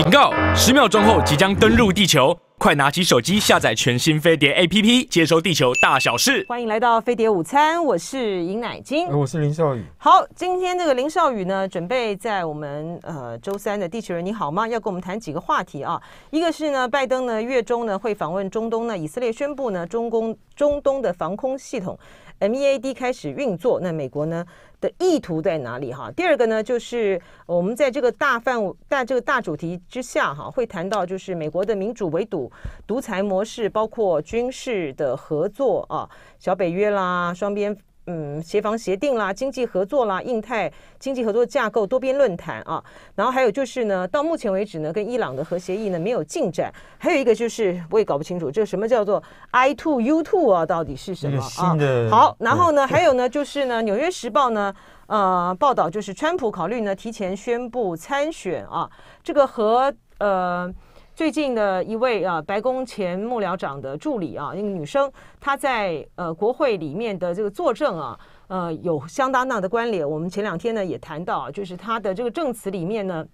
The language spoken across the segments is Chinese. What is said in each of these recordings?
警告！十秒钟后即将登陆地球，快拿起手机下载全新飞碟 APP，接收地球大小事。欢迎来到飞碟午餐，我是尹乃金。呃我是林少宇。好，今天这个林少宇呢，准备在我们呃周三的《地球人你好吗》要跟我们谈几个话题啊。一个是呢，拜登呢月中呢会访问中东呢，以色列宣布呢中攻中东的防空系统 MEAD 开始运作，那美国呢的意图在哪里哈？第二个呢，就是我们在这个大范围大这个大主题之下哈，会谈到就是美国的民主围堵独裁模式，包括军事的合作啊，小北约啦，双边。嗯，协防协定啦，经济合作啦，印太经济合作架构多边论坛啊，然后还有就是呢，到目前为止呢，跟伊朗的核协议呢没有进展，还有一个就是我也搞不清楚，这什么叫做 I two U two 啊，到底是什么啊？好，然后呢，还有呢，就是呢，《纽约时报》呢，呃，报道就是川普考虑呢提前宣布参选啊，这个和呃。最近的一位啊，白宫前幕僚长的助理啊，一个女生，她在呃国会里面的这个作证啊，呃，有相当大的关联。我们前两天呢也谈到啊，就是她的这个证词里面呢，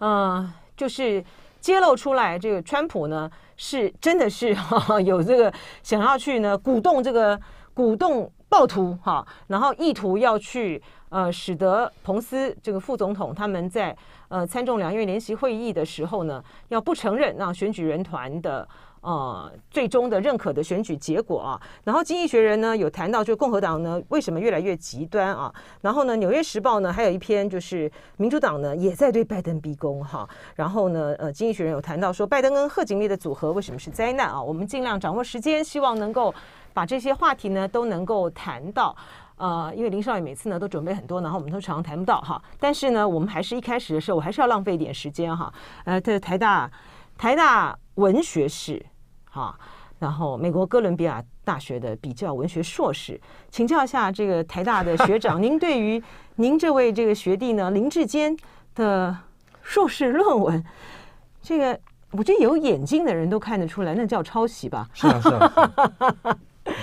呃，就是揭露出来，这个川普呢是真的是哈、有这个想要去呢鼓动这个鼓动暴徒哈、然后意图要去呃使得彭斯这个副总统他们在呃参众两院联席会议的时候呢，要不承认让选举人团的。呃，最终的认可的选举结果啊，然后《经济学人》呢有谈到，就共和党呢为什么越来越极端啊？然后呢，《纽约时报》呢还有一篇就是民主党呢也在对拜登逼宫哈。然后呢，呃，《经济学人》有谈到说，拜登跟贺锦丽的组合为什么是灾难啊？我们尽量掌握时间，希望能够把这些话题呢都能够谈到。呃，因为林少爷每次呢都准备很多，然后我们都常常谈不到哈。但是呢，我们还是一开始的时候，我还是要浪费一点时间哈。呃，这台大台大文学史哈，然后美国哥伦比亚大学的比较文学硕士，请教一下这个台大的学长，您对于 您这位这个学弟呢林志坚的硕士论文，这个我觉得有眼睛的人都看得出来，那叫抄袭吧？是啊是啊，是啊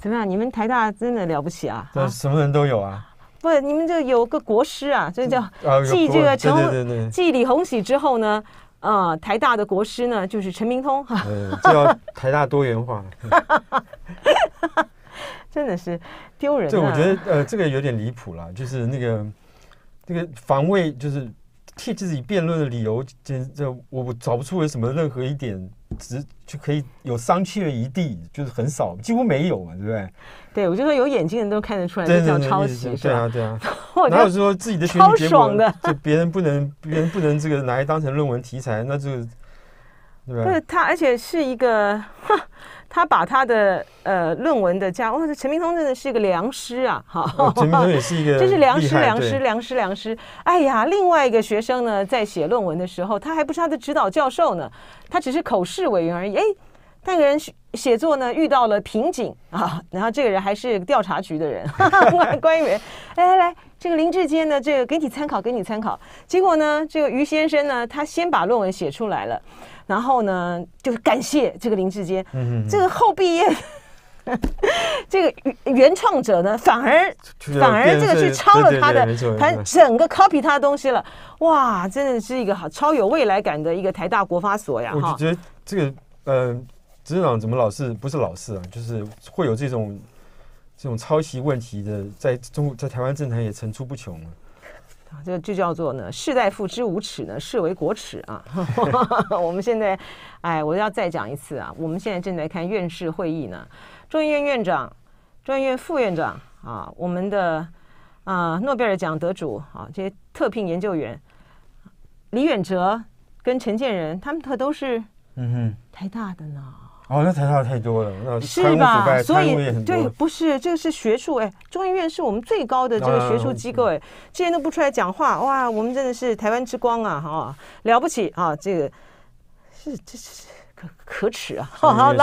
怎么样？你们台大真的了不起啊！这什么人都有啊。不，你们这有个国师啊，这叫继这个陈对对对继李洪喜之后呢，呃，台大的国师呢就是陈明通，哈，呃，这要台大多元化。真的是丢人、啊。这我觉得呃，这个有点离谱了，就是那个那个防卫，就是替自己辩论的理由，简这我我找不出有什么任何一点只就可以有商榷余地，就是很少，几乎没有嘛，对不对？对我就说有眼睛的人都看得出来，这叫抄袭？对啊对啊。哪 有说自己的学习结果爽的，就别人不能，别人不能这个拿来当成论文题材，那这个对吧？不是他，而且是一个，哼他把他的呃论文的家，哇，这陈明通真的是一个良师啊，哈、呃陈明通也是一个 这是良师，良师，良师，良师。哎呀，另外一个学生呢，在写论文的时候，他还不是他的指导教授呢，他只是口试委员而已。哎，那个人写写作呢遇到了瓶颈 啊，然后这个人还是调查局的人，官员。来来来，这个林志坚呢，这个给你参考，给你参考。结果呢，这个于先生呢，他先把论文写出来了，然后呢，就是感谢这个林志坚。嗯这个后毕业。这个原原创者呢，反而反而这个去抄了他的他整个 copy 他的东西了，哇，真的是一个好超有未来感的一个台大国发所呀，我就，觉得这个呃，执政党怎么老是不是老是啊，就是会有这种这种抄袭问题的，在中在台湾政坛也层出不穷啊。这个就叫做呢，士大夫之无耻呢，视为国耻啊。我们现在，哎，我要再讲一次啊，我们现在正在看院士会议呢，众议院院长、众议院副院长啊，我们的啊诺贝尔奖得主啊，这些特聘研究员李远哲跟陈建仁，他们可都是嗯哼台大的呢。哼，哦，那台大太多了，那是吧？所以对，不是这个是学术哎，中医院是我们最高的这个学术机构哎，既然都不出来讲话，哇，我们真的是台湾之光啊，哈，了不起啊，这个是这是可可耻啊！好好，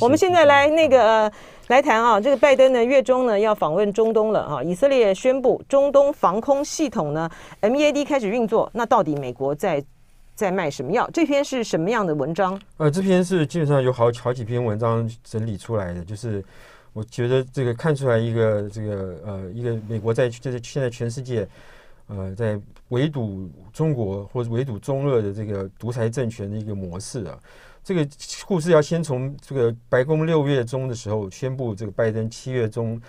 我们现在来那个、呃来谈啊，这个拜登呢月中呢要访问中东了啊，以色列宣布中东防空系统呢 MEAD 开始运作，那到底美国在在卖什么药？这篇是什么样的文章？呃，这篇是基本上有好好几篇文章整理出来的，就是我觉得这个看出来一个这个呃一个美国在就是现在全世界呃，在围堵中国或者围堵中俄的这个独裁政权的一个模式啊。这个故事要先从这个白宫六月中的时候宣布，这个拜登七月中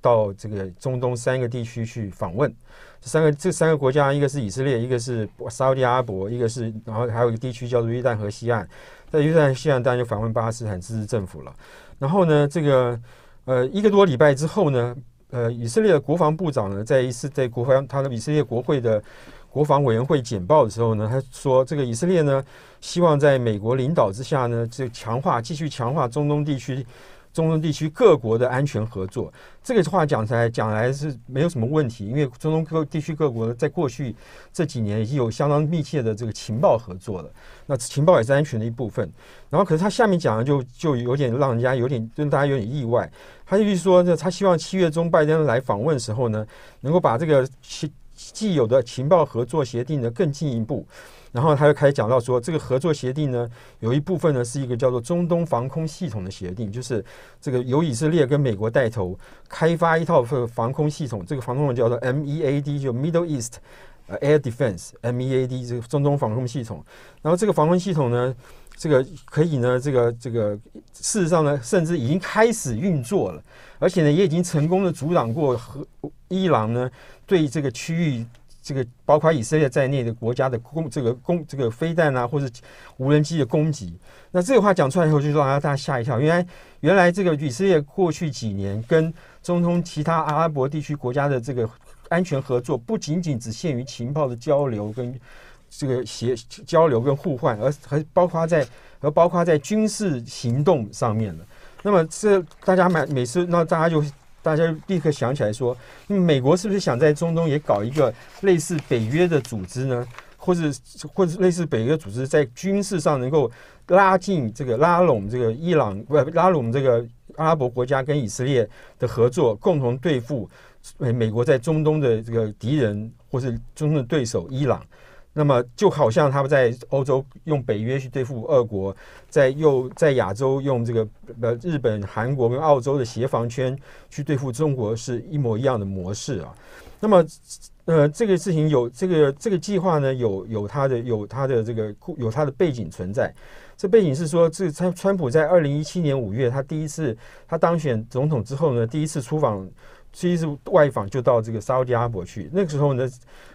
到这个中东三个地区去访问。这三个这三个国家，一个是以色列，一个是沙特阿拉伯，一个是然后还有一个地区叫做约旦河西岸。在约旦西岸当然就访问巴勒斯坦自治政府了。然后呢，这个呃一个多礼拜之后呢。呃，以色列的国防部长呢，在一次在国防他的以色列国会的国防委员会简报的时候呢，他说，这个以色列呢，希望在美国领导之下呢，就强化继续强化中东地区。中东地区各国的安全合作，这个话讲起来讲来是没有什么问题，因为中东各地区各国在过去这几年已经有相当密切的这个情报合作了。那情报也是安全的一部分。然后，可是他下面讲的就就有点让人家有点让大家有点意外。他就是说，他希望七月中拜登来访问时候呢，能够把这个既既有的情报合作协定呢更进一步。然后他又开始讲到说，这个合作协定呢，有一部分呢是一个叫做中东防空系统的协定，就是这个由以色列跟美国带头开发一套防空系统，这个防空叫做 MEAD，就 Middle East Air Defense，MEAD 这个中东防空系统。然后这个防空系统呢，这个可以呢，这个这个事实上呢，甚至已经开始运作了，而且呢，也已经成功的阻挡过和伊朗呢对这个区域。这个包括以色列在内的国家的攻这个攻这个飞弹啊，或者无人机的攻击，那这个话讲出来以后，就让大家吓一跳。原来原来这个以色列过去几年跟中东其他阿拉伯地区国家的这个安全合作，不仅仅只限于情报的交流跟这个协交流跟互换，而还包括在而包括在军事行动上面的。那么这大家每每次那大家就。大家立刻想起来说，那么美国是不是想在中东也搞一个类似北约的组织呢？或者或者类似北约组织，在军事上能够拉近这个拉拢这个伊朗不拉拢这个阿拉伯国家跟以色列的合作，共同对付美美国在中东的这个敌人或是中东的对手伊朗。那么就好像他们在欧洲用北约去对付俄国，在又在亚洲用这个呃日本、韩国跟澳洲的协防圈去对付中国是一模一样的模式啊。那么呃这个事情有这个这个计划呢有有它的有它的这个有它的背景存在。这背景是说，这川川普在二零一七年五月他第一次他当选总统之后呢，第一次出访。其实外访就到这个沙特阿拉伯去。那个时候呢，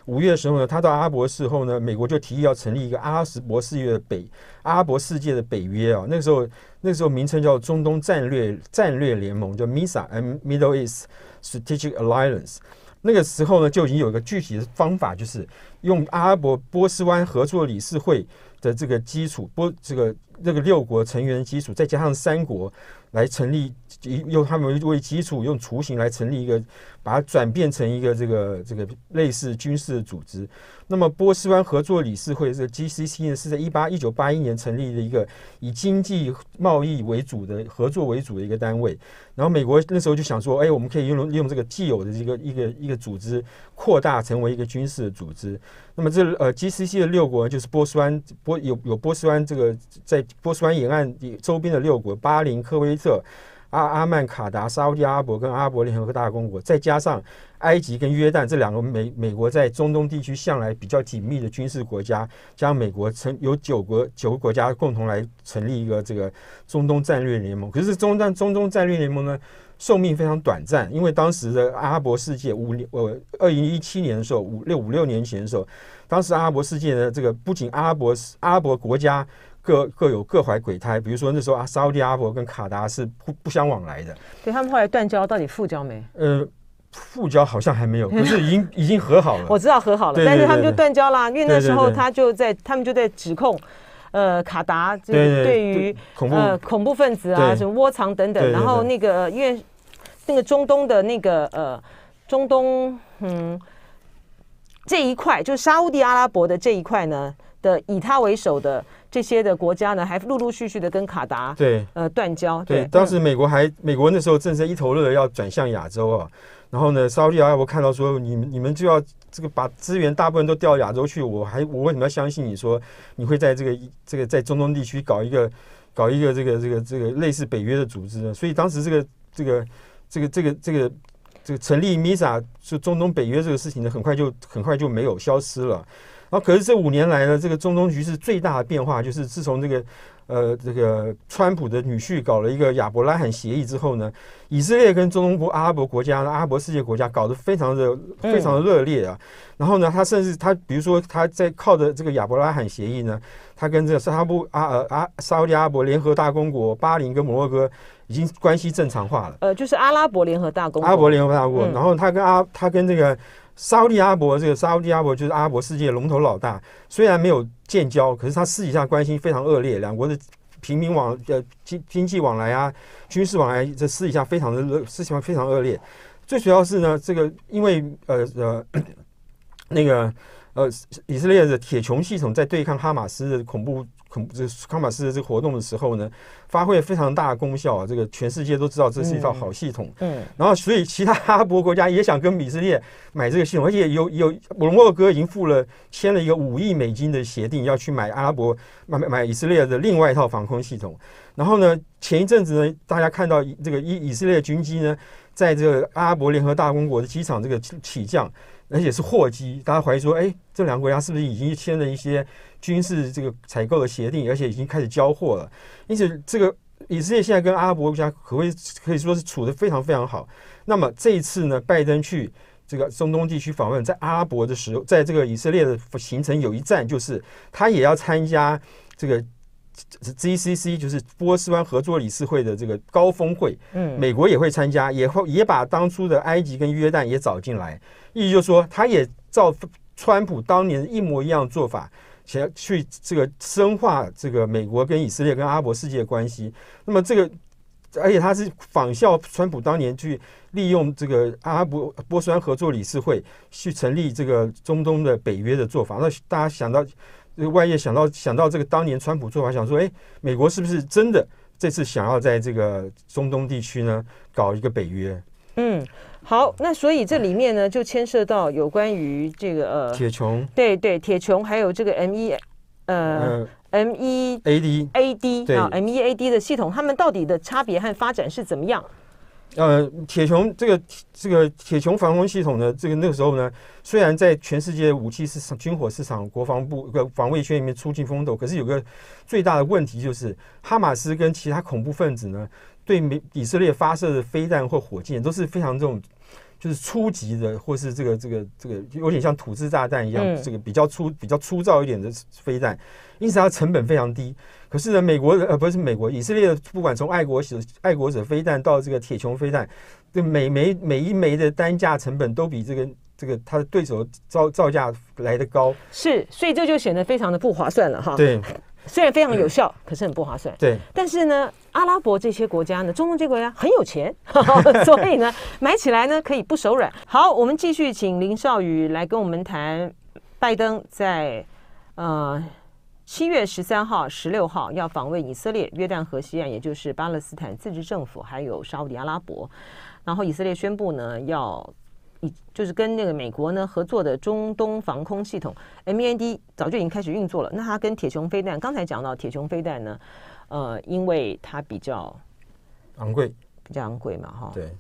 五月的时候呢，他到阿拉伯时候呢，美国就提议要成立一个阿拉伯世界的北阿拉伯世界的北约啊。那个时候，那个时候名称叫中东战略战略联盟，叫 MISA，M Middle East Strategic Alliance。那个时候呢，就已经有一个具体的方法，就是用阿拉伯波斯湾合作理事会的这个基础，波这个这个六国成员基础，再加上三国。来成立以，用他们为基础，用雏形来成立一个，把它转变成一个这个这个类似军事的组织。那么波斯湾合作理事会这个 GCC 呢，是在一八一九八一年成立的一个以经济贸易为主的合作为主的一个单位。然后美国那时候就想说，哎，我们可以用利用这个既有的这个一个一个组织扩大成为一个军事的组织。那么这呃 GCC 的六国就是波斯湾波有有波斯湾这个在波斯湾沿岸周边的六国，巴林、科威特。阿阿曼、卡达、沙特阿拉伯跟阿拉伯联合大公国，再加上埃及跟约旦这两个美美国在中东地区向来比较紧密的军事国家，加上美国成有九国九个国家共同来成立一个这个中东战略联盟。可是中战中东战略联盟呢，寿命非常短暂，因为当时的阿拉伯世界五年呃二零一七年的时候五六五六年前的时候，当时阿拉伯世界的这个不仅阿拉伯阿拉伯国家。各各有各怀鬼胎，比如说那时候啊，沙特阿拉伯跟卡达是不不相往来的。对他们后来断交，到底复交没？呃，复交好像还没有，可是已经 已经和好了。我知道和好了，但是他们就断交啦，因为那时候他就在他们就在指控，呃，卡达就是对于呃恐怖分子啊，什么窝藏等等。然后那个因为那个中东的那个呃中东嗯这一块，就是沙地阿拉伯的这一块呢的以他为首的。这些的国家呢，还陆陆续续的跟卡达对呃断交。对，当时美国还美国那时候正是一头热要转向亚洲啊，然后呢，沙特阿拉伯看到说，你你们就要这个把资源大部分都调亚洲去，我还我为什么要相信你说你会在这个这个在中东地区搞一个搞一个这个这个这个类似北约的组织呢？所以当时这个这个这个这个这个这个成立 MISA 就中东北约这个事情呢，很快就很快就没有消失了。然后，可是这五年来呢，这个中东局势最大的变化，就是自从这个呃这个川普的女婿搞了一个亚伯拉罕协议之后呢，以色列跟中东国阿拉伯国家、阿拉伯世界国家搞得非常的非常的热烈啊。然后呢，他甚至他比如说他在靠着这个亚伯拉罕协议呢，他跟这个沙布阿呃阿沙特阿拉伯联合大公国、巴林跟摩洛哥已经关系正常化了。呃，就是阿拉伯联合大公国，阿拉伯联合大公国。然后他跟阿他跟这个。沙特阿拉伯这个沙特阿拉伯就是阿拉伯世界龙头老大，虽然没有建交，可是他私底下关系非常恶劣，两国的平民往呃经经济往来啊，军事往来这私底下非常的恶，私情非常恶劣。最主要是呢，这个因为呃呃那个呃以色列的铁穹系统在对抗哈马斯的恐怖。这康马斯的这个活动的时候呢，发挥非常大的功效啊！这个全世界都知道这是一套好系统。嗯，然后所以其他阿拉伯国家也想跟以色列买这个系统，而且有有摩洛哥已经付了签了一个五亿美金的协定，要去买阿拉伯买买以色列的另外一套防空系统。然后呢，前一阵子呢，大家看到这个以以色列军机呢，在这个阿拉伯联合大公国的机场这个起降。而且是货机，大家怀疑说，哎，这两个国家是不是已经签了一些军事这个采购的协定，而且已经开始交货了？因此，这个以色列现在跟阿拉伯国家可谓可以说是处的非常非常好。那么这一次呢，拜登去这个中东地区访问，在阿拉伯的时候，在这个以色列的行程有一站，就是他也要参加这个。GCC 就是波斯湾合作理事会的这个高峰会，嗯，美国也会参加，也会也把当初的埃及跟约旦也找进来，意思就是说，他也照川普当年一模一样做法，想去这个深化这个美国跟以色列跟阿拉伯世界的关系。那么这个，而且他是仿效川普当年去利用这个阿拉伯波斯湾合作理事会去成立这个中东的北约的做法。那大家想到这个。外界想到想到这个当年川普做法，想说，哎，美国是不是真的这次想要在这个中东地区呢搞一个北约？嗯，好，那所以这里面呢就牵涉到有关于这个呃铁穹，对对，铁穹还有这个 M 一呃 M 一 A D A D 啊 M 一 A D 的系统，它们到底的差别和发展是怎么样？呃，铁穹这个这个铁穹防空系统呢，这个那个时候呢，虽然在全世界武器市场、军火市场、国防部个防卫圈里面出尽风头，可是有个最大的问题就是，哈马斯跟其他恐怖分子呢，对美以色列发射的飞弹或火箭都是非常这种，就是初级的，或是这个这个这个有点像土制炸弹一样，这个比较粗、比较粗糙一点的飞弹，因此它成本非常低。可是呢，美国呃不是美国，以色列不管从爱国者爱国者飞弹到这个铁穹飞弹，这每枚每一枚的单价成本都比这个这个它的对手造造价来的高，是，所以这就显得非常的不划算了哈。对，虽然非常有效，可是很不划算。对，但是呢，阿拉伯这些国家呢，中东这些国家很有钱，所以呢，买起来呢可以不手软。好，我们继续请林少宇来跟我们谈拜登在呃。七月十三号、十六号要访问以色列、约旦河西岸，也就是巴勒斯坦自治政府，还有沙特阿拉伯。然后以色列宣布呢，要以就是跟那个美国呢合作的中东防空系统 MAND 早就已经开始运作了。那它跟铁穹飞弹，刚才讲到铁穹飞弹呢，呃，因为它比较昂贵，比较昂贵嘛，哈。对。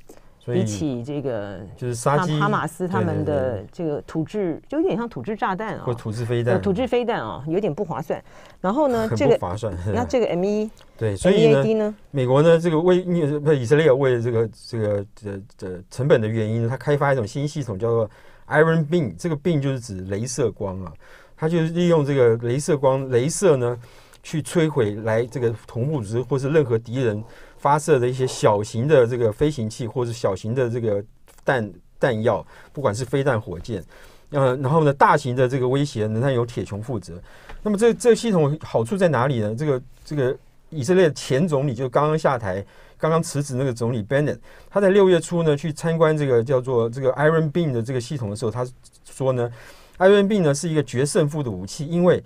比起这个，就是杀鸡哈马斯他们的这个土制，就有点像土制炸弹啊，或土制飞弹，土制飞弹啊，有点不划算。然后呢，这个划算。那 这个 M 一对，所以呢，美国呢，这个为不以色列为这个这个这这成本的原因呢，它开发一种新系统，叫做 Iron Beam。这个 Beam 就是指镭射光啊，它就是利用这个镭射光，镭射呢去摧毁来这个同步织或是任何敌人。发射的一些小型的这个飞行器，或者小型的这个弹弹药，不管是飞弹、火箭，呃，然后呢，大型的这个威胁，呢，它由铁穹负责。那么这这系统好处在哪里呢？这个这个以色列前总理就刚刚下台、刚刚辞职那个总理 Bennett，他在六月初呢去参观这个叫做这个 Iron Beam 的这个系统的时候，他说呢，Iron Beam 呢是一个决胜负的武器，因为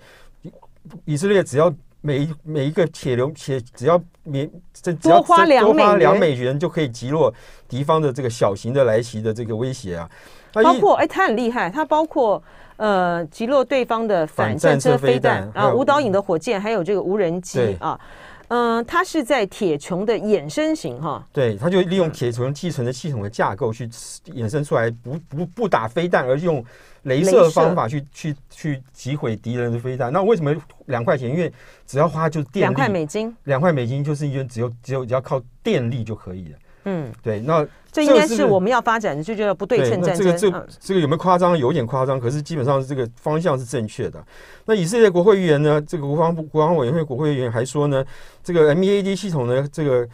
以色列只要每一每一个铁流铁只要免这只要多花两美元就可以击落敌方的这个小型的来袭的这个威胁啊，包括哎，它很厉害，它包括呃击落对方的反战车飞弹啊，无导引的火箭，还有这个无人机啊。嗯，它是在铁穹的衍生型哈，对，它就利用铁穹继承的系统的架构去衍生出来，不不不打飞弹，而用镭射方法去去去击毁敌人的飞弹。那为什么两块钱？因为只要花就电两块美金，两块美金就是因为只有只有只要靠电力就可以了。嗯，对，那这应该是我们要发展的，就叫不对称战争。这个这这个有没有夸张？有点夸张，可是基本上这个方向是正确的。那以色列国会议员呢？这个国防部国防委员会国会议员还说呢，这个 MEAD 系统呢，这个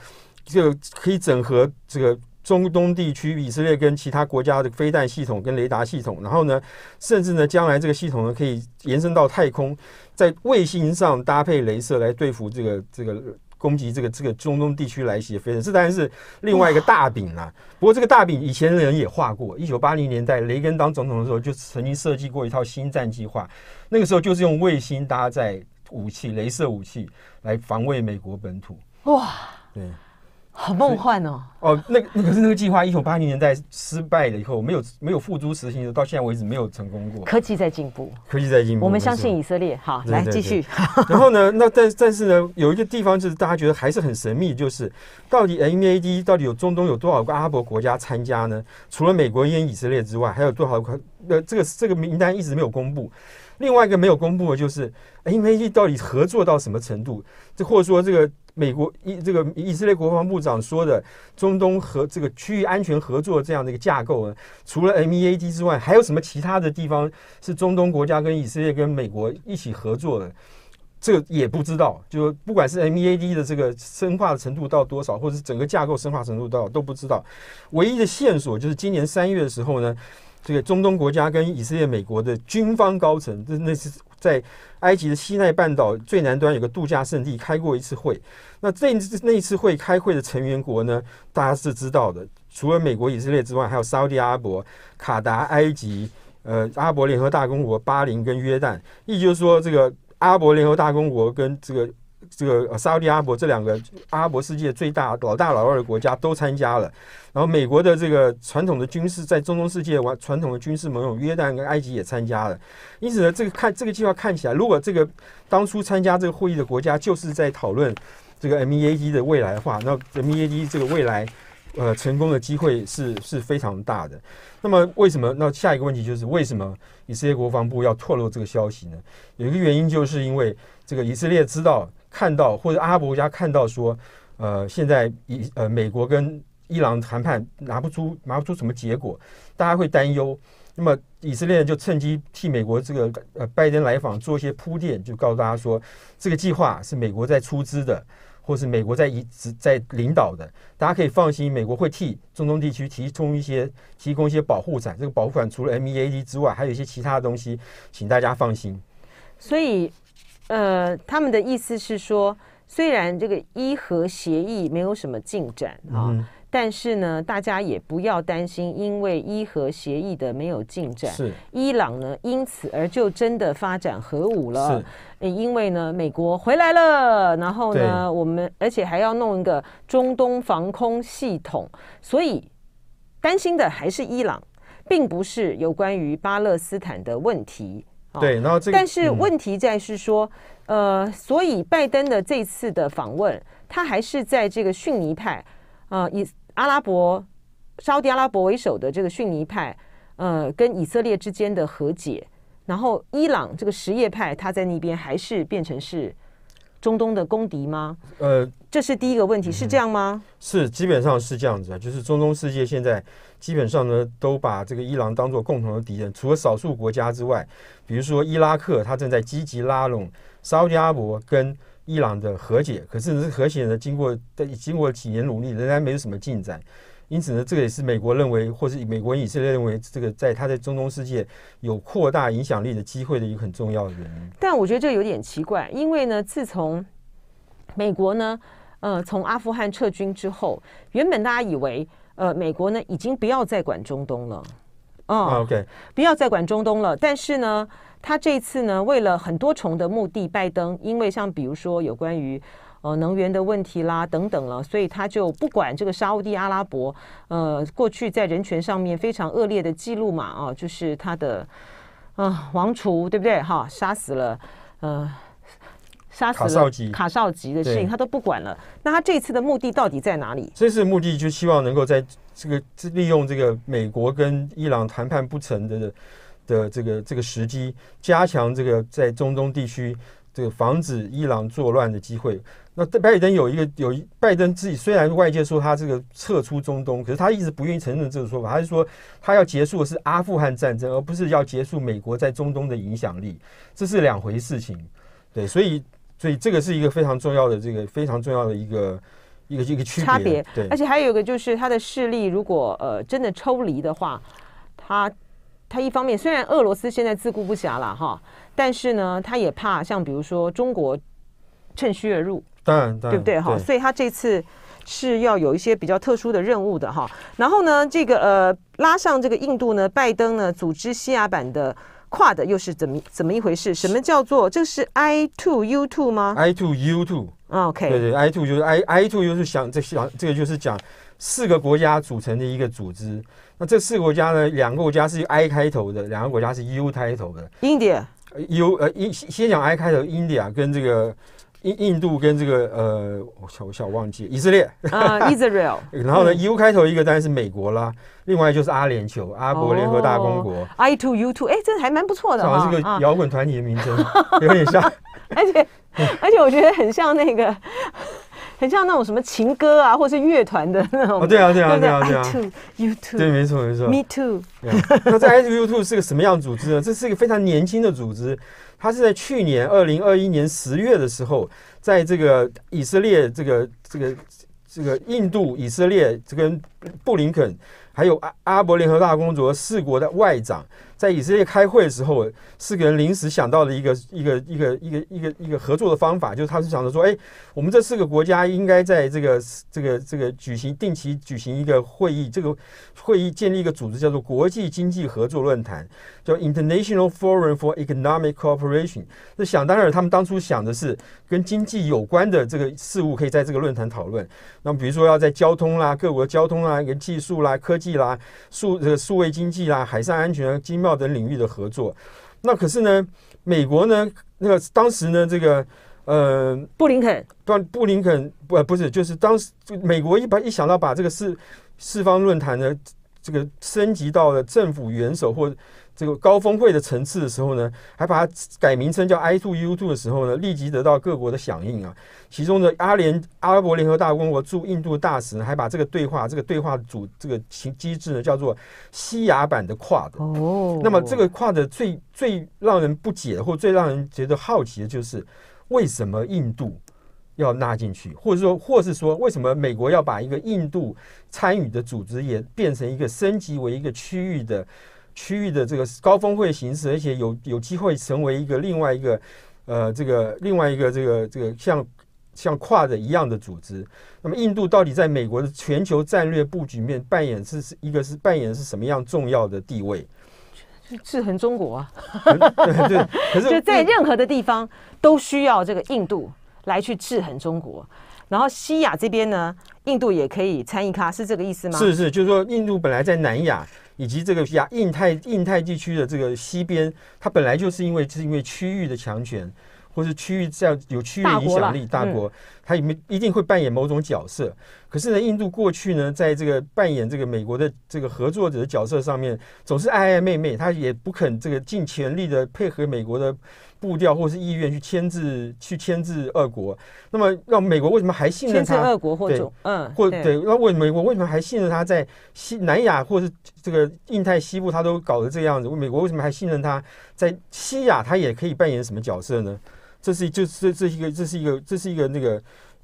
这个可以整合这个中东地区以色列跟其他国家的飞弹系统跟雷达系统，然后呢，甚至呢，将来这个系统呢可以延伸到太空，在卫星上搭配镭射来对付这个这个。攻击这个这个中东地区来袭的飞弹，这当然是另外一个大饼啦。不过这个大饼以前人也画过，一九八零年代雷根当总统的时候就曾经设计过一套星战计划，那个时候就是用卫星搭载武器、镭射武器来防卫美国本土。哇，对。好梦幻哦！哦，那个那可是那个计划，一九八零年代失败了以后，没有没有付诸实行的，到现在为止没有成功过。科技在进步，科技在进步，我们相信以色列。好，来继续。然后呢，那但但是呢，有一个地方就是大家觉得还是很神秘，就是到底 MEAD 到底有中东有多少个阿拉伯国家参加呢？除了美国、跟以色列之外，还有多少个？呃，这个这个名单一直没有公布。另外一个没有公布的就是 MEAD 到底合作到什么程度？这或者说这个。美国以这个以色列国防部长说的中东和这个区域安全合作这样的一个架构呢，除了 MEAD 之外，还有什么其他的地方是中东国家跟以色列跟美国一起合作的？这个也不知道。就不管是 MEAD 的这个深化的程度到多少，或者是整个架构深化程度到都不知道。唯一的线索就是今年三月的时候呢，这个中东国家跟以色列、美国的军方高层，这那是在埃及的西奈半岛最南端有个度假胜地开过一次会。那这那一次会开会的成员国呢？大家是知道的，除了美国、以色列之外，还有沙特阿伯、卡达、埃及、呃阿伯联合大公国、巴林跟约旦。也就是说，这个阿伯联合大公国跟这个这个沙特阿伯这两个阿拉伯世界最大老大老二的国家都参加了。然后美国的这个传统的军事在中东世界玩传统的军事盟友约旦跟埃及也参加了。因此呢，这个看这个计划看起来，如果这个当初参加这个会议的国家就是在讨论。这个 MEAD 的未来的话，那 MEAD 这个未来，呃，成功的机会是是非常大的。那么为什么？那下一个问题就是为什么以色列国防部要透露这个消息呢？有一个原因就是因为这个以色列知道、看到或者阿拉伯国家看到说，呃，现在以呃美国跟伊朗谈判拿不出拿不出什么结果，大家会担忧。那么以色列就趁机替美国这个呃拜登来访做一些铺垫，就告诉大家说，这个计划是美国在出资的。或是美国在一直在领导的，大家可以放心，美国会替中东地区提供一些提供一些保护伞。这个保护伞除了 MEAD 之外，还有一些其他的东西，请大家放心。所以，呃，他们的意思是说，虽然这个伊核协议没有什么进展啊。但是呢，大家也不要担心，因为伊核协议的没有进展，伊朗呢因此而就真的发展核武了。因为呢，美国回来了，然后呢，我们而且还要弄一个中东防空系统，所以担心的还是伊朗，并不是有关于巴勒斯坦的问题。对，然后这个但是问题在是说，呃，所以拜登的这次的访问，他还是在这个逊尼派。呃，以阿拉伯、沙特阿拉伯为首的这个逊尼派，呃，跟以色列之间的和解，然后伊朗这个什叶派，他在那边还是变成是中东的公敌吗？呃，这是第一个问题，是这样吗？是，基本上是这样子啊，就是中东世界现在基本上呢，都把这个伊朗当做共同的敌人，除了少数国家之外，比如说伊拉克，他正在积极拉拢沙特阿伯跟。伊朗的和解，可是这和解呢，经过经过几年努力，仍然没有什么进展。因此呢，这个也是美国认为，或是美国以色列认为，这个在他在中东世界有扩大影响力的机会的一个很重要的原因。但我觉得这有点奇怪，因为呢，自从美国呢，呃，从阿富汗撤军之后，原本大家以为，呃，美国呢已经不要再管中东了，哦，OK，不要再管中东了。但是呢。他这次呢，为了很多重的目的，拜登因为像比如说有关于呃能源的问题啦等等了，所以他就不管这个沙地阿拉伯呃过去在人权上面非常恶劣的记录嘛啊，就是他的啊王储对不对哈，杀死了呃杀死了卡绍吉卡绍吉的事情，他都不管了。那他这次的目的到底在哪里？这次目的就希望能够在这个利用这个美国跟伊朗谈判不成的的这个这个时机，加强这个在中东地区这个防止伊朗作乱的机会。那拜登有一个有一拜登自己虽然外界说他这个撤出中东，可是他一直不愿意承认这个说法，他是说他要结束的是阿富汗战争，而不是要结束美国在中东的影响力，这是两回事情。对，所以所以这个是一个非常重要的这个非常重要的一个一个一个区别。差别对，而且还有一个就是他的势力，如果呃真的抽离的话，他他一方面虽然俄罗斯现在自顾不暇了哈，但是呢，他也怕像比如说中国趁虚而入，当然，当然对不对哈？所以他这次是要有一些比较特殊的任务的哈。然后呢，这个呃拉上这个印度呢，拜登呢组织西亚版的跨的又是怎么怎么一回事？什么叫做这是 I two U two 吗 I two U two。OK 对对，I two 就是 I I two 就是想这想这个就是讲四个国家组成的一个组织。那这四个国家呢，两个国家是 I 开头的，两个国家是 U 开头的。India 呃 U 呃，一先讲 I 开头，India 跟这个印印度跟这个呃，我小我小忘记以色列。啊、Israel 然后呢，U 开头一个当然是美国啦，另外就是阿联酋，阿拉伯联合大公国。I two U two，哎，这还蛮不错的这好像是个摇滚团体的名称，有点像。而且而且我觉得很像那个，很像那种什么情歌啊，或是乐团的那种。哦，对啊，对啊，不对啊，对 I 啊，too, you too, 对，没错，没错。me too。那在 I two U two 是个什么样的组织呢？这是一个非常年轻的组织，他是在去年二零二一年十月的时候，在这个以色列这个这个这个印度、以色列这跟布林肯，还有阿阿伯联合大公国四国的外长在以色列开会的时候，四个人临时想到的一个一个一个一个一个一个合作的方法，就是他是想着说，哎，我们这四个国家应该在这个这个这个举行定期举行一个会议，这个会议建立一个组织叫做国际经济合作论坛，叫 International Forum for Economic Cooperation。那想当然，他们当初想的是跟经济有关的这个事物可以在这个论坛讨论。那么比如说要在交通啦、各国交通啦、跟技术啦、科技啦、数这个数位经济啦、海上安全、经等领域的合作。那可是呢，美国呢，那个当时呢，这个呃，布林肯不布林肯不不是，就是当时美国一把一想到把这个四四方论坛呢，这个升级到了政府元首或这个高峰会的层次的时候呢，还把它改名称叫 I two U two 的时候呢，立即得到各国的响应啊。其中的阿联阿拉伯联合大公国驻印度大使呢，还把这个对话这个对话组这个机机制呢，叫做西亚版的 Quad。哦那么这个跨的最最让人不解或最让人觉得好奇的就是，为什么印度要纳进去，或者说，或是说，为什么美国要把一个印度参与的组织也变成一个升级为一个区域的区域的这个高峰会形式，而且有有机会成为一个另外一个呃这个另外一个这个这个像。像跨的一样的组织，那么印度到底在美国的全球战略布局面扮演是是一个是扮演是什么样重要的地位？制衡中国啊，对对，可是就在任何的地方都需要这个印度来去制衡中国。然后西亚这边呢，印度也可以参与咖，是这个意思吗？是是，就是说印度本来在南亚以及这个亚印太印太地区的这个西边，它本来就是因为是因为区域的强权。或是区域这样有区域影响力，大国它里面一定会扮演某种角色。可是呢，印度过去呢，在这个扮演这个美国的这个合作者的角色上面，总是爱爱妹妹，他也不肯这个尽全力的配合美国的步调或是意愿去牵制去牵制俄国。那么，让美国为什么还信任他？牵制俄国或者嗯，或对，那为美国为什么还信任他在西南亚或是这个印太西部，他都搞得这样子？美国为什么还信任他在西亚，他也可以扮演什么角色呢？这是就是这这是一个这是一个这是一个那个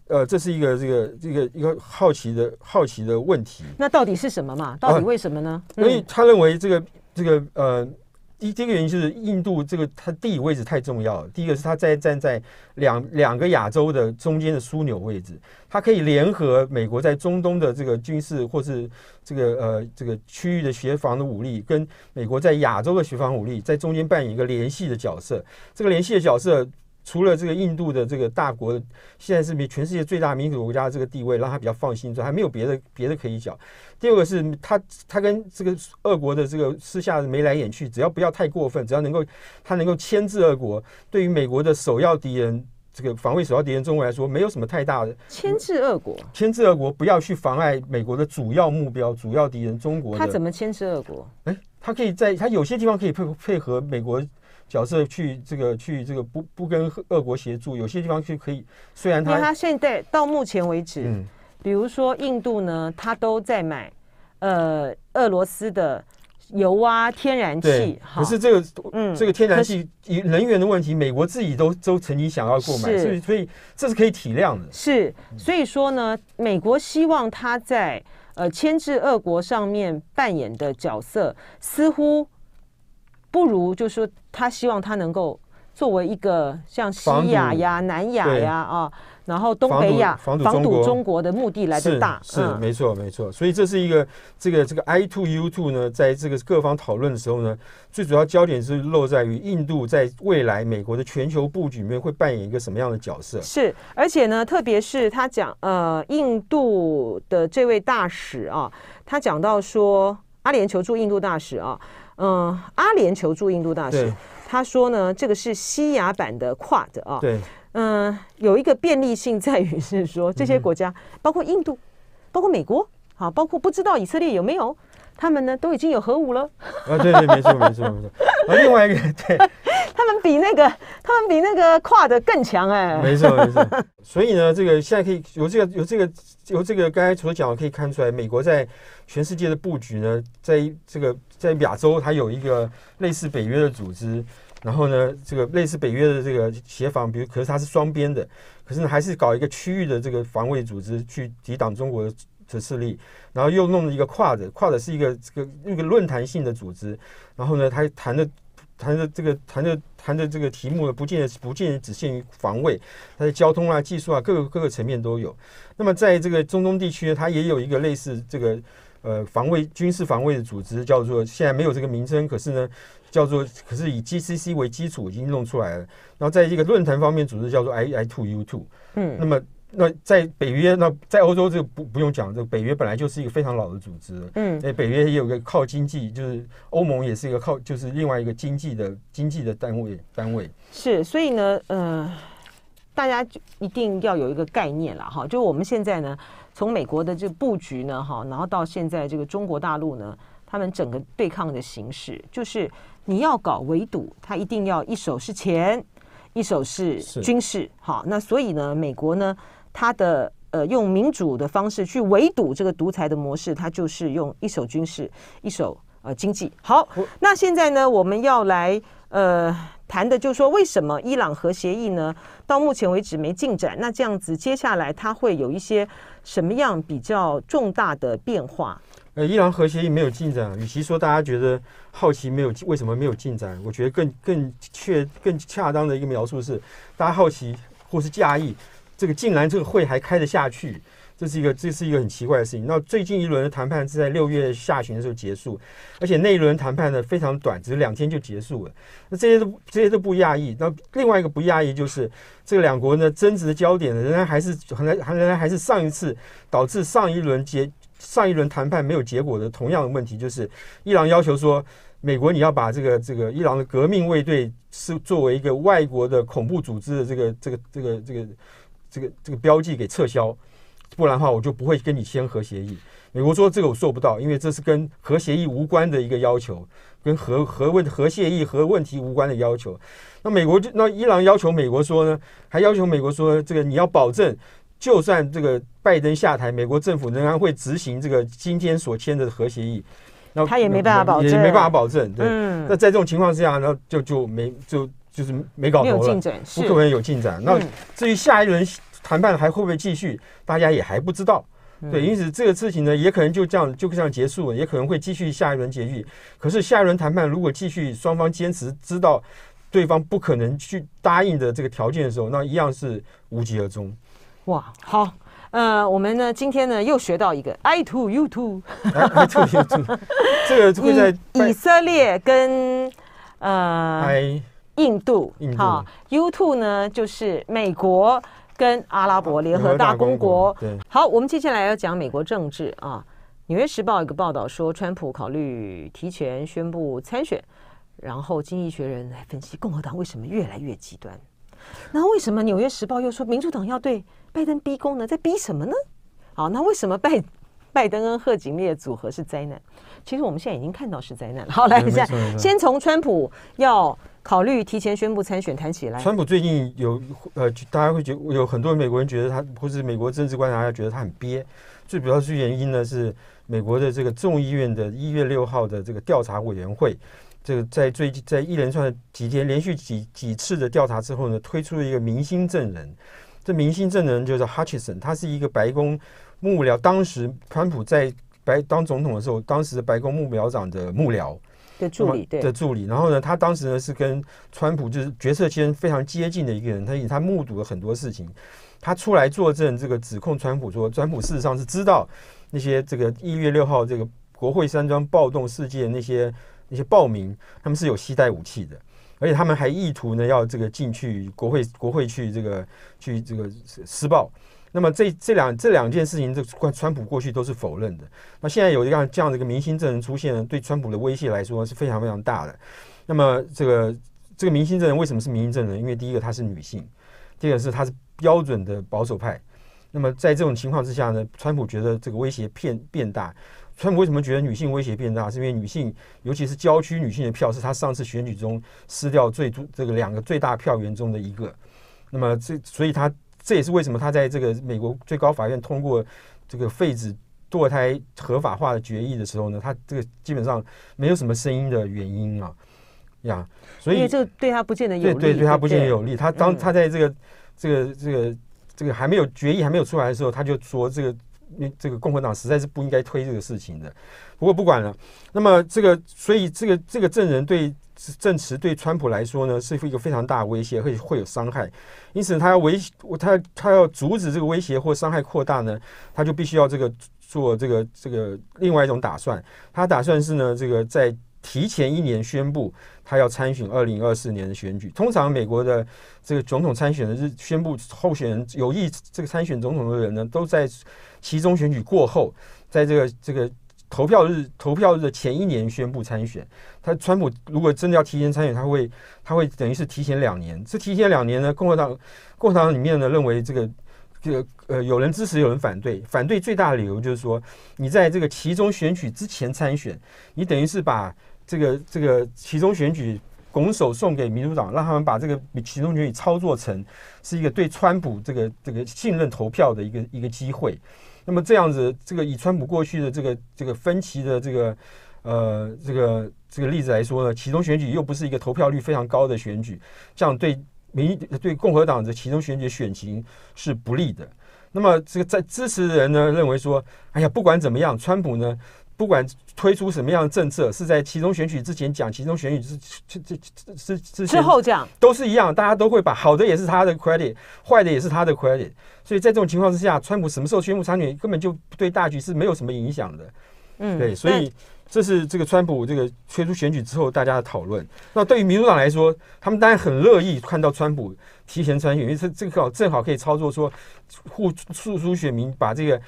呃这是一个这个这个一个好奇的好奇的问题。那到底是什么嘛？到底为什么呢？因为他认为这个这个呃第第一个原因就是印度这个它地理位置太重要了。第一个是它在站在两两个亚洲的中间的枢纽位置，它可以联合美国在中东的这个军事或是这个呃这个区域的协防的武力，跟美国在亚洲的协防武力在中间扮演一个联系的角色。这个联系的角色。除了这个印度的这个大国，现在是全世界最大民主国家的这个地位，让他比较放心之外，还没有别的别的可以讲。第二个是他他跟这个俄国的这个私下眉来眼去，只要不要太过分，只要能够他能够牵制俄国，对于美国的首要敌人这个防卫首要敌人中国来说，没有什么太大的牵制俄国，牵制俄国，不要去妨碍美国的主要目标、主要敌人中国。他怎么牵制俄国？哎，他可以在他有些地方可以配配合美国角色去这个去这个不不跟俄国协助，有些地方去可以。虽然他他现在到目前为止，嗯，比如说印度呢，他都在买呃俄罗斯的。油啊，天然气，可是这个，嗯，这个天然气能源的问题，美国自己都都曾经想要购买，所以所以这是可以体谅的。是，所以说呢，美国希望他在呃牵制俄国上面扮演的角色，似乎不如，就是说他希望他能够作为一个像西亚呀、南亚呀啊。然后东北亚防堵中国的目的来的大是没错没错，所以这是一个这个这个 I two U two 呢，在这个各方讨论的时候呢，最主要焦点是落在于印度在未来美国的全球布局里面会扮演一个什么样的角色？是，而且呢，特别是他讲呃，印度的这位大使啊，他讲到说阿联酋驻印度大使啊，嗯，阿联求助印度大使，他说呢，这个是西亚版的 Quad 啊，对。嗯，有一个便利性在于是说，这些国家包括印度，包括美国，啊，包括不知道以色列有没有，他们呢都已经有核武了。啊，对对，没错没错没错。啊，另外一个，对，他们比那个，他们比那个跨的更强哎。没错没错。所以呢，这个现在可以由这个由这个由这个刚才所讲可以看出来，美国在全世界的布局呢，在这个在亚洲，它有一个类似北约的组织。然后呢，这个类似北约的这个协防，比如可是它是双边的，可是呢还是搞一个区域的这个防卫组织去抵挡中国的势力，然后又弄了一个跨的，跨的是一个这个一个论坛性的组织，然后呢，他谈的谈的这个谈的谈的这个题目呢，不见得不见只限于防卫，它的交通啊、技术啊，各个各个层面都有。那么在这个中东地区呢，它也有一个类似这个呃防卫军事防卫的组织，叫做现在没有这个名称，可是呢。叫做，可是以 GCC 为基础已经弄出来了。然后在一个论坛方面组织叫做 I I Two U Two。嗯，那么那在北约，那在欧洲这个不不用讲，这个北约本来就是一个非常老的组织。嗯，哎，北约也有个靠经济，就是欧盟也是一个靠，就是另外一个经济的经济的单位单位。是，所以呢，呃，大家就一定要有一个概念了哈，就我们现在呢，从美国的这个布局呢，哈，然后到现在这个中国大陆呢，他们整个对抗的形式就是。你要搞围堵，他一定要一手是钱，一手是军事。好，那所以呢，美国呢，它的呃用民主的方式去围堵这个独裁的模式，它就是用一手军事，一手呃经济。好，那现在呢，我们要来呃谈的就是说，为什么伊朗核协议呢到目前为止没进展？那这样子，接下来它会有一些什么样比较重大的变化？呃，伊朗核协议没有进展，与其说大家觉得好奇没有为什么没有进展，我觉得更更确更恰当的一个描述是，大家好奇或是讶异，这个竟然这个会还开得下去，这是一个这是一个很奇怪的事情。那最近一轮的谈判是在六月下旬的时候结束，而且那一轮谈判呢非常短，只是两天就结束了。那这些都这些都不讶异。那另外一个不讶异就是这个两国呢争执的焦点呢仍然还是仍然仍然还是上一次导致上一轮结。上一轮谈判没有结果的同样的问题，就是伊朗要求说，美国你要把这个这个伊朗的革命卫队是作为一个外国的恐怖组织的这个这个这个这个这个这个标记给撤销，不然的话我就不会跟你签核协议。美国说这个我做不到，因为这是跟核协议无关的一个要求，跟核核问核协议核问题无关的要求。那美国就那伊朗要求美国说呢，还要求美国说这个你要保证。就算这个拜登下台，美国政府仍然会执行这个今天所签的核协议。那他也没办法保证，也没办法保证。对，那在这种情况之下，那就就没就就是没搞头了，不可能有进展。那至于下一轮谈判还会不会继续，大家也还不知道。对，因此这个事情呢，也可能就这样就这样结束了，也可能会继续下一轮结局。可是下一轮谈判如果继续，双方坚持知道对方不可能去答应的这个条件的时候，那一样是无疾而终。哇，好，呃，我们呢今天呢又学到一个 I two U two，I two U two，这个会在以色列跟呃印度，好，U two 呢就是美国跟阿拉伯联合大公国。对，好，我们接下来要讲美国政治啊，《纽约时报》一个报道说，川普考虑提前宣布参选，然后《经济学人》来分析共和党为什么越来越极端。那为什么《纽约时报》又说民主党要对拜登逼宫呢？在逼什么呢？好，那为什么拜 拜登跟贺锦丽的组合是灾难？其实我们现在已经看到是灾难了。好，来一下，先从川普要考虑提前宣布参选谈起来。川普最近有呃，大家会觉有很多美国人觉得他，或是美国政治观察家觉得他很憋。最主要是原因呢是美国的这个众议院的一月六号的这个调查委员会，这个在最近在一连串的几天连续几几次的调查之后呢，推出了一个明星证人。这明星证人就是 Hutchison，他是一个白宫幕僚，当时川普在白当总统的时候，当时的白宫幕僚长的幕僚的助理对的助理。然后呢，他当时呢是跟川普就是决策间非常接近的一个人，他他目睹了很多事情。他出来作证，这个指控川普说，川普事实上是知道那些这个一月六号这个国会山庄暴动事件那些那些暴民，他们是有携带武器的。而且他们还意图呢，要这个进去国会，国会去这个去这个施暴。那么这这两这两件事情，这川川普过去都是否认的。那现在有一个这样的一个明星证人出现，对川普的威胁来说是非常非常大的。那么这个这个明星证人为什么是明星证人？因为第一个她是女性，第二个是她是标准的保守派。那么在这种情况之下呢，川普觉得这个威胁变变大。川普为什么觉得女性威胁变大？是因为女性，尤其是郊区女性的票，是他上次选举中失掉最这个两个最大票源中的一个。那么这，所以他这也是为什么他在这个美国最高法院通过这个废止堕胎合法化的决议的时候呢，他这个基本上没有什么声音的原因啊呀。所以这对他不见得有利，对对他不见得有利。他当他在这个这个这个这个还没有决议还没有出来的时候，他就说这个。因为这个共和党实在是不应该推这个事情的，不过不管了。那么这个，所以这个这个证人对证词对川普来说呢，是一个非常大的威胁，会会有伤害。因此，他要维他他要阻止这个威胁或伤害扩大呢，他就必须要这个做这个这个另外一种打算。他打算是呢，这个在。提前一年宣布他要参选二零二四年的选举。通常美国的这个总统参选的日宣布候选人有意这个参选总统的人呢，都在其中选举过后，在这个这个投票日投票日的前一年宣布参选。他川普如果真的要提前参选，他会他会等于是提前两年。这提前两年呢，共和党共和党里面呢认为这个这个呃有人支持有人反对，反对最大的理由就是说，你在这个其中选举之前参选，你等于是把这个这个其中选举拱手送给民主党，让他们把这个其中选举操作成是一个对川普这个这个信任投票的一个一个机会。那么这样子，这个以川普过去的这个这个分歧的这个呃这个这个例子来说呢，其中选举又不是一个投票率非常高的选举，这样对民对共和党的其中选举选情是不利的。那么这个在支持的人呢认为说，哎呀，不管怎么样，川普呢。不管推出什么样的政策，是在其中选举之前讲，其中选举之这这之之之后讲，都是一样，大家都会把好的也是他的 credit，坏的也是他的 credit。所以在这种情况之下，川普什么时候宣布参选，根本就对大局是没有什么影响的。嗯，对，所以这是这个川普这个推出选举之后大家的讨论。那对于民主党来说，他们当然很乐意看到川普提前参选，因为这这个正好可以操作说，互诉诸选民把这个。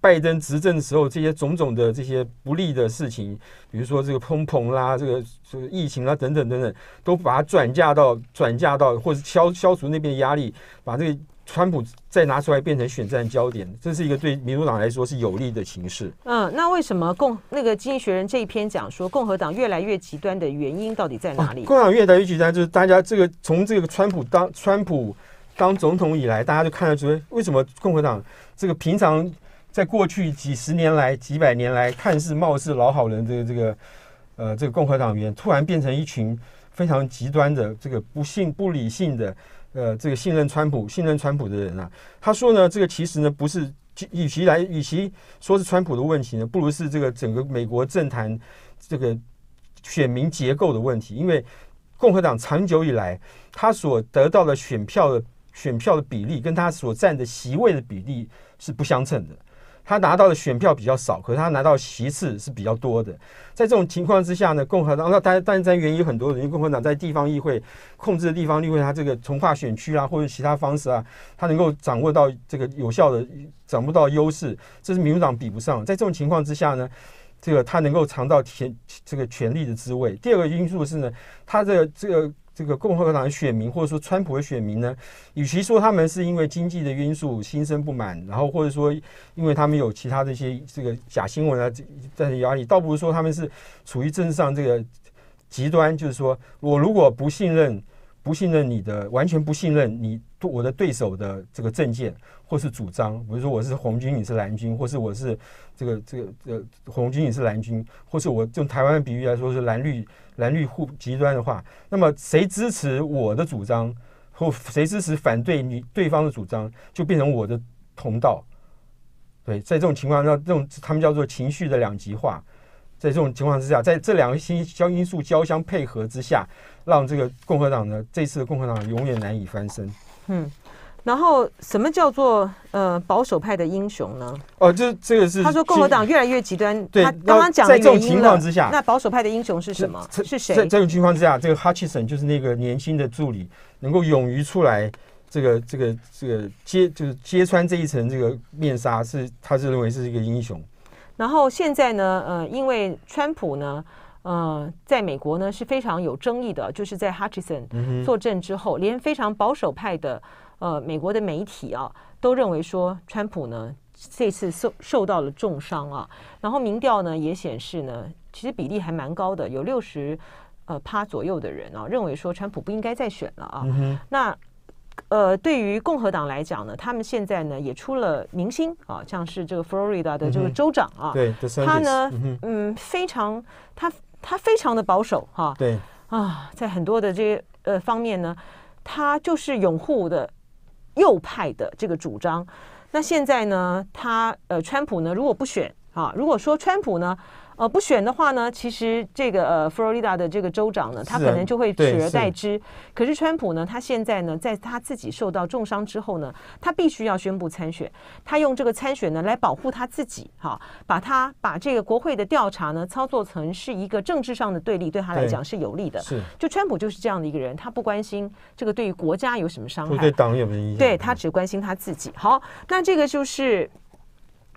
拜登执政的时候，这些种种的这些不利的事情，比如说这个通膨啦，这个这个疫情啦，等等等等，都把它转嫁到转嫁到，或者消消除那边的压力，把这个川普再拿出来变成选战焦点，这是一个对民主党来说是有利的形势。嗯，那为什么共那个《经济学人》这一篇讲说共和党越来越极端的原因到底在哪里？共和党越来越极端，就是大家这个从这个川普当川普当总统以来，大家就看得出为什么共和党这个平常。在过去几十年来、几百年来，看似貌似老好人的这个呃这个共和党员，突然变成一群非常极端的这个不信、不理性的呃这个信任川普、信任川普的人啊。他说呢，这个其实呢不是，与其来与其说是川普的问题呢，不如是这个整个美国政坛这个选民结构的问题。因为共和党长久以来，他所得到的选票的选票的比例，跟他所占的席位的比例是不相称的。他拿到的选票比较少，可是他拿到席次是比较多的。在这种情况之下呢，共和党那当然，但原因很多，因为共和党在地方议会控制的地方议会，他这个从化选区啊，或者其他方式啊，他能够掌握到这个有效的掌握到优势，这是民主党比不上。在这种情况之下呢，这个他能够尝到权这个权力的滋味。第二个因素是呢，他的这个这个共和党的选民，或者说川普的选民呢，与其说他们是因为经济的因素心生不满，然后或者说因为他们有其他的一些这个假新闻啊这样压力，倒不如说他们是处于政治上这个极端，就是说我如果不信任。不信任你的，完全不信任你我的对手的这个政见或是主张，比如说我是红军，你是蓝军，或是我是这个这个呃红军，你是蓝军，或是我用台湾的比喻来说是蓝绿蓝绿互极端的话，那么谁支持我的主张，或谁支持反对你对方的主张，就变成我的同道。对，在这种情况下，这种他们叫做情绪的两极化。在这种情况之下，在这两个新交因素交相配合之下，让这个共和党呢，这次的共和党永远难以翻身。嗯，然后什么叫做呃保守派的英雄呢？哦，这这个是他说共和党越来越极端。对，他刚刚讲在这种情况之下，那保守派的英雄是什么？是谁？在这种情况之下，这个 Hutchison 就是那个年轻的助理，能够勇于出来，这个这个这个揭就是揭穿这一层这个面纱，是他是认为是一个英雄。然后现在呢，呃，因为川普呢，呃，在美国呢是非常有争议的，就是在 Hutchison 坐镇之后，连非常保守派的呃美国的媒体啊，都认为说川普呢这次受受到了重伤啊。然后民调呢也显示呢，其实比例还蛮高的，有六十呃趴左右的人啊认为说川普不应该再选了啊。那呃，对于共和党来讲呢，他们现在呢也出了明星啊，像是这个 Florida 的这个州长啊，对，他呢，嗯，非常他他非常的保守哈，对啊，在很多的这些呃方面呢，他就是拥护的右派的这个主张。那现在呢，他呃，川普呢，如果不选啊，如果说川普呢。呃，不选的话呢，其实这个呃，佛罗里达的这个州长呢，他可能就会取而代之。可是川普呢，他现在呢，在他自己受到重伤之后呢，他必须要宣布参选。他用这个参选呢，来保护他自己，哈，把他把这个国会的调查呢，操作成是一个政治上的对立，对他来讲是有利的。是，就川普就是这样的一个人，他不关心这个对于国家有什么伤害，对党有什么影响？对他只关心他自己。好，那这个就是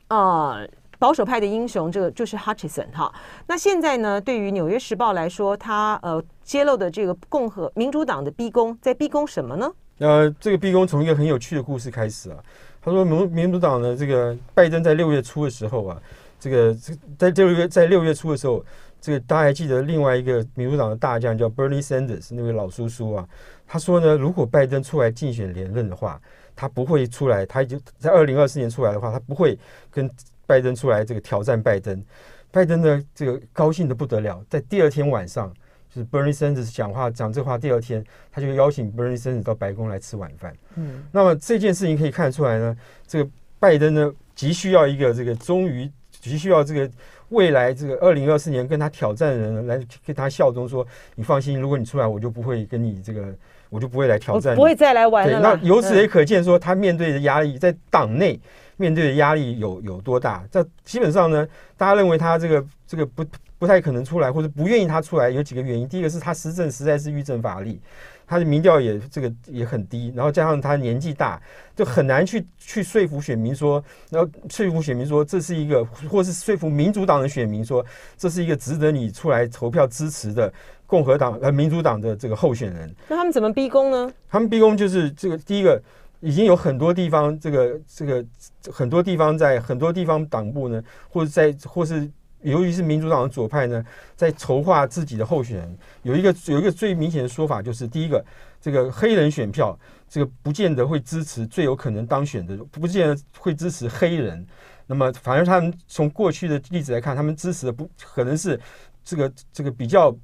呃。保守派的英雄，这个就是 Hutchison 哈。那现在呢，对于《纽约时报》来说，他呃揭露的这个共和民主党的逼宫，在逼宫什么呢？呃，这个逼宫从一个很有趣的故事开始啊。他说，民民主党的这个拜登在六月初的时候啊，这个在六月在六月初的时候，这个大家还记得另外一个民主党的大将叫 Bernie Sanders 那位老叔叔啊，他说呢，如果拜登出来竞选连任的话，他不会出来，他已经在二零二四年出来的话，他不会跟。拜登出来这个挑战拜登，拜登呢这个高兴的不得了，在第二天晚上，就是 Bernie Sanders 讲话讲这话，第二天他就邀请 Bernie Sanders 到白宫来吃晚饭。嗯，那么这件事情可以看得出来呢，这个拜登呢急需要一个这个终于急需要这个未来这个二零二四年跟他挑战的人来跟他效忠，说你放心，如果你出来，我就不会跟你这个我就不会来挑战，不会再来玩了。那由此也可见说，他面对的压力在党内。面对的压力有有多大？这基本上呢，大家认为他这个这个不不太可能出来，或者不愿意他出来，有几个原因。第一个是他施政实在是欲政乏力，他的民调也这个也很低，然后加上他年纪大，就很难去去说服选民说，然后说服选民说这是一个，或是说服民主党的选民说这是一个值得你出来投票支持的共和党呃民主党的这个候选人。那他们怎么逼宫呢？他们逼宫就是这个第一个。已经有很多地方，这个这个很多地方在很多地方党部呢，或者在或是由于是民主党的左派呢，在筹划自己的候选人。有一个有一个最明显的说法，就是第一个，这个黑人选票，这个不见得会支持最有可能当选的，不见得会支持黑人。那么，反而他们从过去的例子来看，他们支持的不可能是这个这个比较。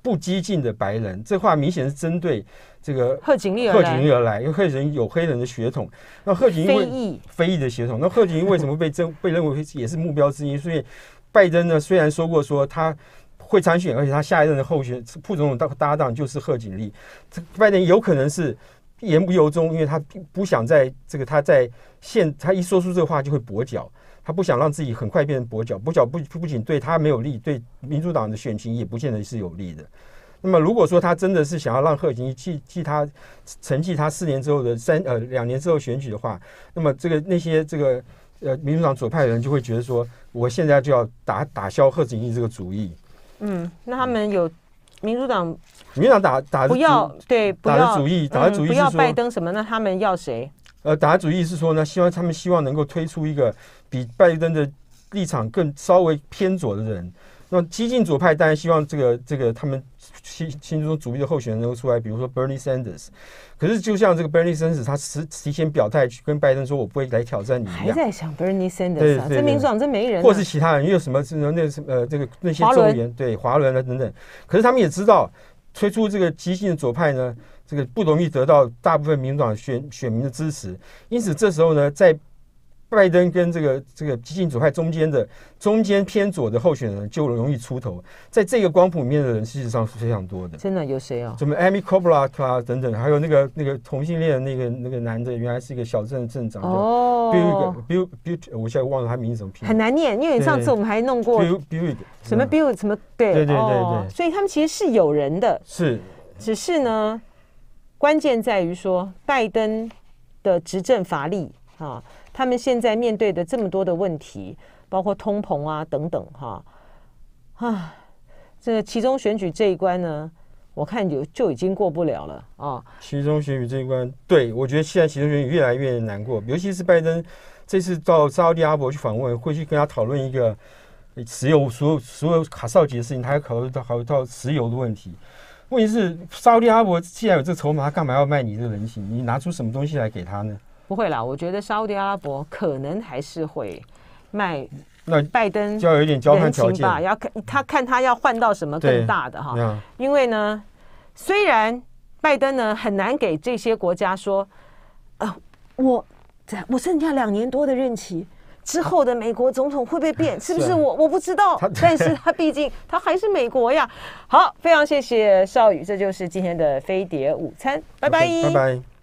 不激进的白人，这话明显是针对这个贺锦丽贺锦丽而来，因为贺锦有黑人的血统。那贺锦丽非裔非裔的血统，那贺锦丽为什么被争被认为也是目标之一？所以拜登呢，虽然说过说他会参选，而且他下一任的候选副总统搭搭档就是贺锦丽，这拜登有可能是言不由衷，因为他不想在这个他在现他一说出这话就会跛脚。他不想让自己很快变成跛脚，跛脚不不仅对他没有利，对民主党的选情也不见得是有利的。那么，如果说他真的是想要让贺锦丽替替他承继他四年之后的三呃两年之后选举的话，那么这个那些这个呃民主党左派的人就会觉得说，我现在就要打打消贺锦丽这个主意。嗯，那他们有民主党民主党打打的不要对不打的主意打的嗯不要主意是说拜登什么？那他们要谁？呃，打的主意是说呢，希望他们希望能够推出一个比拜登的立场更稍微偏左的人。那激进左派当然希望这个这个他们心心中主力的候选人能够出来，比如说 Bernie Sanders。可是就像这个 Bernie Sanders，他提提前表态去跟拜登说，我不会来挑战你一样。还在想 Bernie Sanders 啊？这民主党真没人啊，或是其他人，因为什么是那什么呃这个那些华伦州员对华伦啊等等，可是他们也知道推出这个激进的左派呢，这个不容易得到大部分民主党选选民的支持，因此这时候呢，在拜登跟这个这个激进左派中间的中间偏左的候选人就容易出头，在这个光谱里面的人事实上是非常多的。真的有谁啊？什么 Amy Klobuchar 啊等等，还有那个那个同性恋的那个那个男的，原来是一个小镇的镇长，叫哦 Bill Bill Bill，我现在忘了他名字怎么拼。很难念，因为上次我们还弄过，Bill Bill 什么 Bill 什么对对对对。所以他们其实是有人的，是。只是呢，关键在于说拜登的执政乏力啊，他们现在面对的这么多的问题，包括通膨啊等等哈啊，这个其中选举这一关呢，我看有就已经过不了了啊。其中选举这一关，对我觉得现在其中选举越来越难过，尤其是拜登这次到沙特阿伯去访问，会去跟他讨论一个石油所有所有卡绍吉的事情，他还考虑到考虑到石油的问题。问题是沙特阿伯既然有这筹码，他干嘛要卖你这个人情？你拿出什么东西来给他呢？不会啦，我觉得沙特阿拉伯可能还是会卖那拜登就要有一点交换人条情吧，要看他看他要换到什么更大的哈。呀，因为呢，虽然拜登呢很难给这些国家说，呃，我我剩下两年多的任期。之后的美国总统会不会变？是不是我我不知道，但是他毕竟他还是美国呀。好，非常谢谢少宇，这就是今天的飞碟午餐，拜拜，拜拜。